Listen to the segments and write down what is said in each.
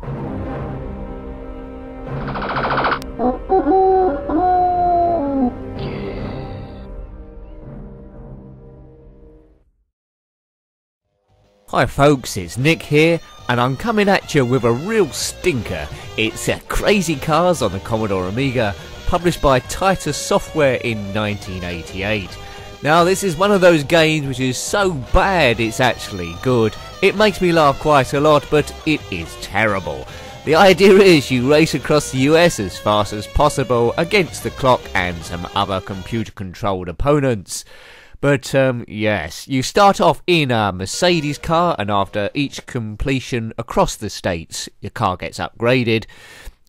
Hi folks, it's Nick here, and I'm coming at you with a real stinker. It's uh, Crazy Cars on the Commodore Amiga, published by Titus Software in 1988. Now, this is one of those games which is so bad it's actually good. It makes me laugh quite a lot, but it is terrible. The idea is you race across the US as fast as possible against the clock and some other computer controlled opponents. But um, yes, you start off in a Mercedes car, and after each completion across the states, your car gets upgraded.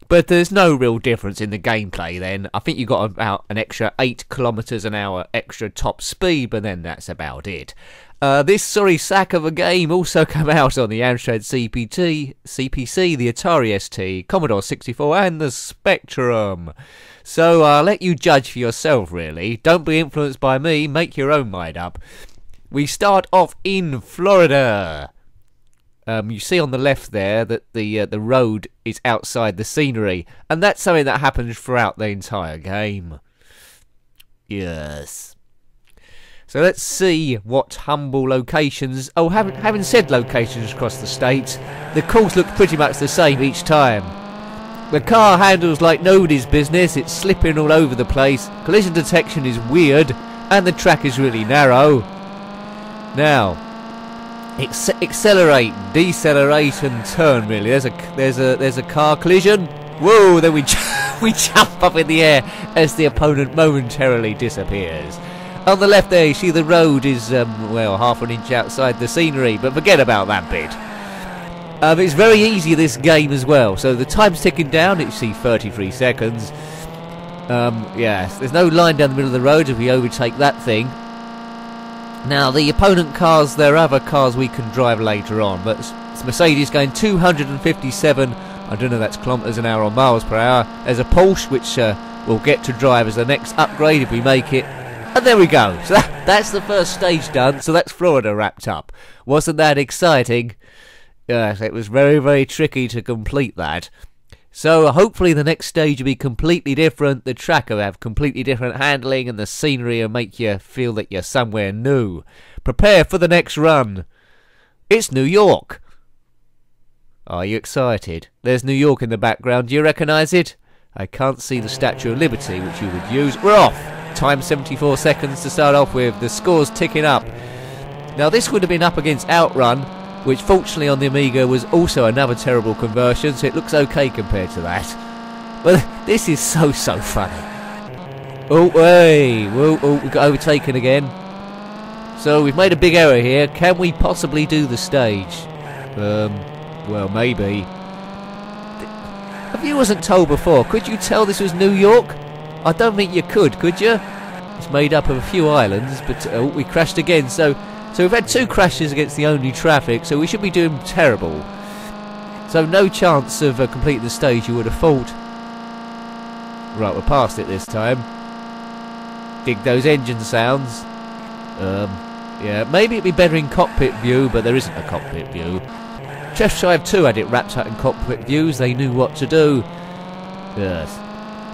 But there's no real difference in the gameplay then. I think you got about an extra 8 kilometers an hour extra top speed, but then that's about it. Uh, this sorry sack of a game also came out on the Amstrad CPT, CPC, the Atari ST, Commodore 64, and the Spectrum. So I'll let you judge for yourself, really. Don't be influenced by me, make your own mind up. We start off in Florida. Um, you see on the left there that the uh, the road is outside the scenery, and that's something that happens throughout the entire game. Yes. So let's see what humble locations. Oh, having said locations across the state, the course looks pretty much the same each time. The car handles like nobody's business, it's slipping all over the place, collision detection is weird, and the track is really narrow. Now, accelerate, decelerate, and turn. Really, there's a there's a there's a car collision. Whoa! Then we we jump up in the air as the opponent momentarily disappears. On the left there, you see the road is um, well half an inch outside the scenery, but forget about that bit. Um, it's very easy this game as well. So the time's ticking down. You see 33 seconds. Um, yes, there's no line down the middle of the road if we overtake that thing. Now the opponent cars, there are other cars we can drive later on, but it's Mercedes going 257. I don't know that's kilometres an hour or miles per hour. There's a Porsche which uh, we'll get to drive as the next upgrade if we make it. And there we go. So that, that's the first stage done. So that's Florida wrapped up. Wasn't that exciting? Yes, it was very, very tricky to complete that. So hopefully the next stage will be completely different, the track will have completely different handling and the scenery will make you feel that you're somewhere new. Prepare for the next run. It's New York. Are you excited? There's New York in the background. Do you recognise it? I can't see the Statue of Liberty, which you would use. We're off! Time 74 seconds to start off with. The score's ticking up. Now this would have been up against Outrun, which fortunately on the Amiga was also another terrible conversion, so it looks okay compared to that. But this is so, so funny. Oh, hey, oh, oh, we got overtaken again. So we've made a big error here. Can we possibly do the stage? Um, well, maybe. If you wasn't told before, could you tell this was New York? I don't think you could, could you? It's made up of a few islands, but uh, we crashed again, so so we've had two crashes against the only traffic, so we should be doing terrible. So no chance of uh, completing the stage, you would have thought. Right, we're past it this time. Dig those engine sounds. Um, yeah, maybe it'd be better in cockpit view, but there isn't a cockpit view. Cheshire 2 had it wrapped up in cockpit views, they knew what to do. Yes.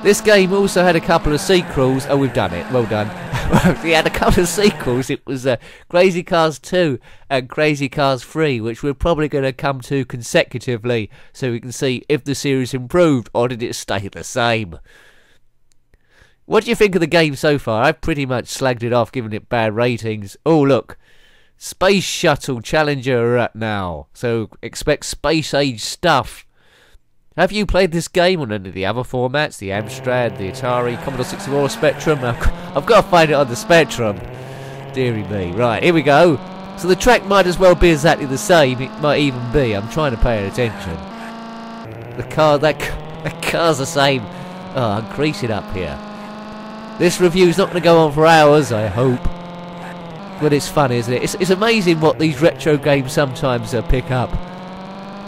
This game also had a couple of sequels. Oh, we've done it. Well done. we had a couple of sequels. It was uh, Crazy Cars 2 and Crazy Cars 3, which we're probably going to come to consecutively so we can see if the series improved or did it stay the same. What do you think of the game so far? I've pretty much slagged it off, giving it bad ratings. Oh, look. Space Shuttle Challenger are up now. So expect space age stuff. Have you played this game on any of the other formats? The Amstrad, the Atari, Commodore 64, Spectrum? I've got to find it on the Spectrum. Deary me. Right, here we go. So the track might as well be exactly the same. It might even be. I'm trying to pay attention. The car, that, that car's the same. Oh, I'm creasing up here. This review's not going to go on for hours, I hope. But it's fun, isn't it? It's, it's amazing what these retro games sometimes uh, pick up.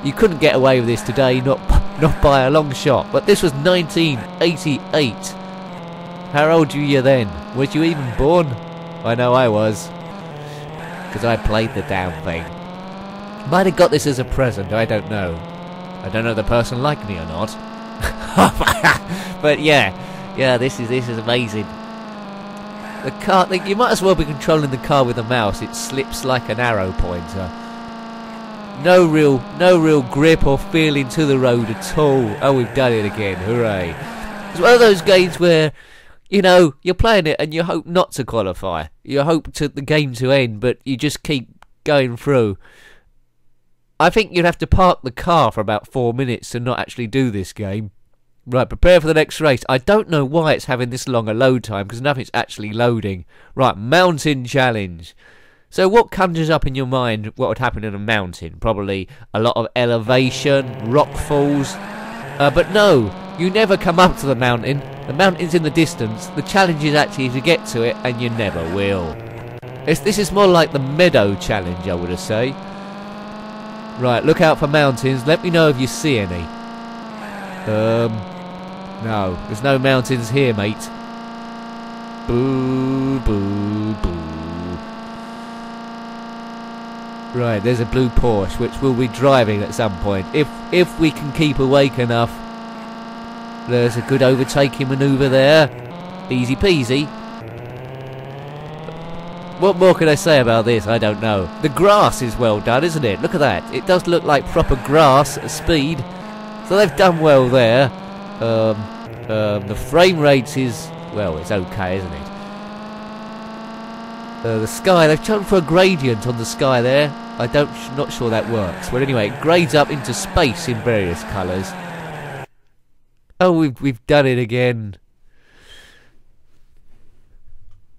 You couldn't get away with this today, not not by a long shot. But this was 1988. How old were you then? Was you even born? I know I was. Because I played the damn thing. Might have got this as a present, I don't know. I don't know the person liked me or not. but yeah, yeah, this is this is amazing. The car, you might as well be controlling the car with a mouse. It slips like an arrow pointer. No real, no real grip or feeling to the road at all. Oh, we've done it again! Hooray! It's one of those games where, you know, you're playing it and you hope not to qualify. You hope to the game to end, but you just keep going through. I think you'd have to park the car for about four minutes to not actually do this game. Right, prepare for the next race. I don't know why it's having this long a load time because nothing's actually loading. Right, mountain challenge. So what conjures up in your mind what would happen in a mountain? Probably a lot of elevation, rock falls. Uh, but no, you never come up to the mountain. The mountain's in the distance. The challenge is actually to get to it and you never will. It's, this is more like the meadow challenge, I would say. Right, look out for mountains. Let me know if you see any. Um, no, there's no mountains here, mate. Boo, boo, boo. Right, there's a blue Porsche, which we'll be driving at some point. If if we can keep awake enough. There's a good overtaking manoeuvre there. Easy peasy. What more can I say about this? I don't know. The grass is well done, isn't it? Look at that. It does look like proper grass at speed. So they've done well there. Um, um, the frame rate is, well, it's okay, isn't it? Uh, the sky, they've chosen for a gradient on the sky there. I don't, not sure that works. But anyway, it grades up into space in various colours. Oh, we've, we've done it again.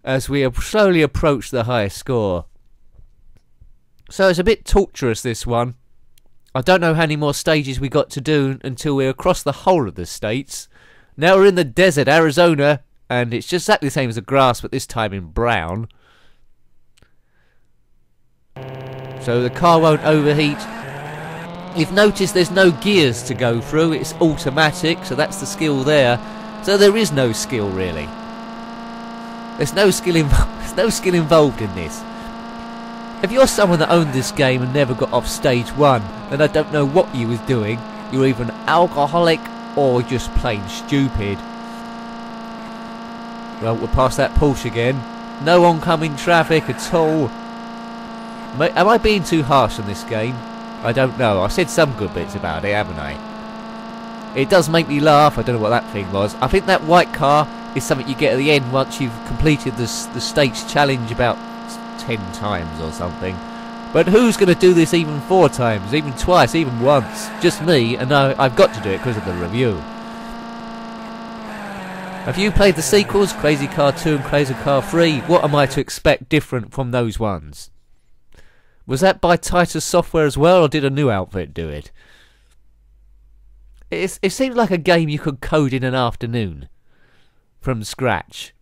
As we slowly approach the highest score. So it's a bit torturous, this one. I don't know how many more stages we got to do until we're across the whole of the states. Now we're in the desert, Arizona, and it's just exactly the same as the grass, but this time in brown. So the car won't overheat. You've noticed there's no gears to go through, it's automatic, so that's the skill there. So there is no skill really. There's no skill involved. There's no skill involved in this. If you're someone that owned this game and never got off stage one, then I don't know what you was doing. You're either an alcoholic or just plain stupid. Well, we're past that Porsche again. No oncoming traffic at all. Am I being too harsh on this game? I don't know. I've said some good bits about it, haven't I? It does make me laugh. I don't know what that thing was. I think that white car is something you get at the end once you've completed this, the stage challenge about ten times or something. But who's going to do this even four times, even twice, even once? Just me, and I, I've got to do it because of the review. Have you played the sequels, Crazy Car 2 and Crazy Car 3? What am I to expect different from those ones? Was that by Titus Software as well, or did a new outfit do it? It's, it seems like a game you could code in an afternoon from scratch.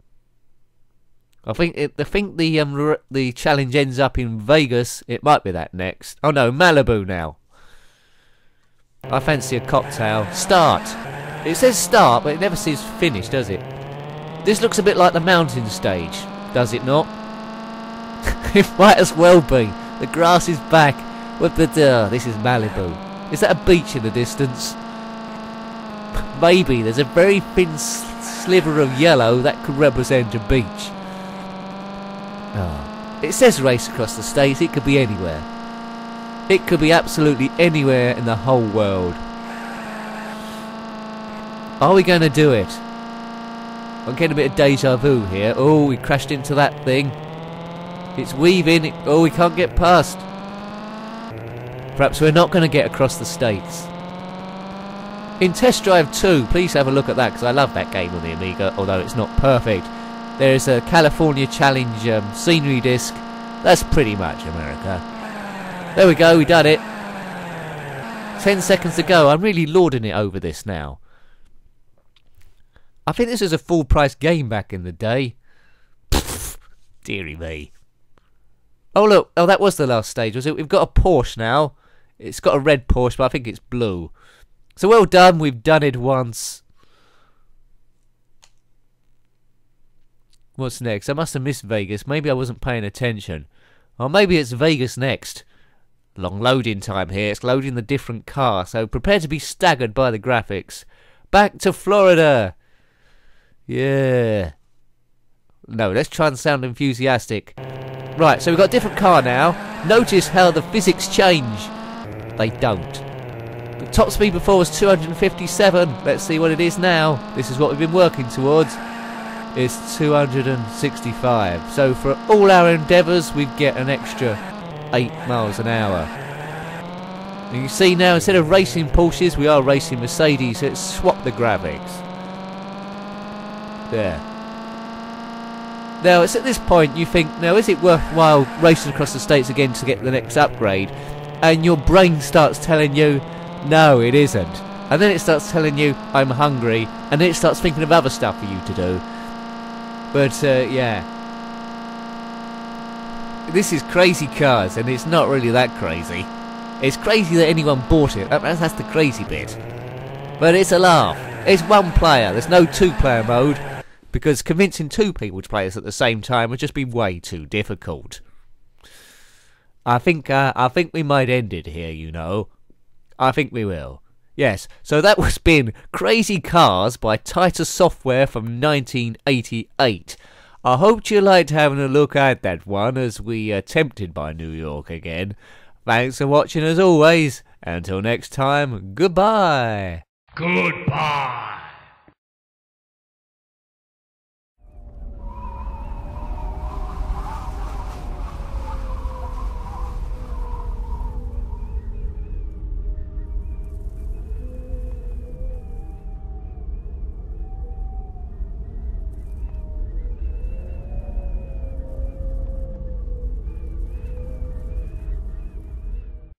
I think it, I think the um the challenge ends up in Vegas. It might be that next. Oh no, Malibu now. I fancy a cocktail. Start. It says start, but it never says finish, does it? This looks a bit like the mountain stage, does it not? it might as well be. The grass is back. But uh, this is Malibu. Is that a beach in the distance? Maybe. There's a very thin sliver of yellow that could represent a beach. Oh. It says race across the states, it could be anywhere. It could be absolutely anywhere in the whole world. Are we going to do it? I'm getting a bit of deja vu here. Oh, we crashed into that thing. It's weaving. Oh, we can't get past. Perhaps we're not going to get across the states. In Test Drive 2, please have a look at that because I love that game on the Amiga, although it's not perfect. There's a California Challenge um, scenery disc. That's pretty much America. There we go, we done it. Ten seconds to go. I'm really lording it over this now. I think this was a full price game back in the day. Pfft, dearie me. Oh look, oh that was the last stage, was it? We've got a Porsche now. It's got a red Porsche, but I think it's blue. So well done, we've done it once. What's next? I must have missed Vegas. Maybe I wasn't paying attention. Or maybe it's Vegas next. Long loading time here. It's loading the different car, so prepare to be staggered by the graphics. Back to Florida. Yeah. No, let's try and sound enthusiastic. Right, so we've got a different car now. Notice how the physics change. They don't. The top speed before was 257. Let's see what it is now. This is what we've been working towards. It's 265. So for all our endeavours, we get an extra 8 miles an hour. And you see now, instead of racing Porsches, we are racing Mercedes. Let's swap the graphics. There. Now, it's at this point you think, now is it worthwhile racing across the states again to get the next upgrade? And your brain starts telling you, no, it isn't. And then it starts telling you, I'm hungry. And then it starts thinking of other stuff for you to do. But, uh, yeah. This is crazy cars, and it's not really that crazy. It's crazy that anyone bought it. That's the crazy bit. But it's a laugh. It's one player. There's no two-player mode because convincing two people to play this at the same time would just be way too difficult. I think uh, I think we might end it here. You know, I think we will. Yes, so that was been Crazy Cars by Titus Software from 1988. I hope you liked having a look at that one as we are tempted by New York again. Thanks for watching as always. Until next time, goodbye. Goodbye.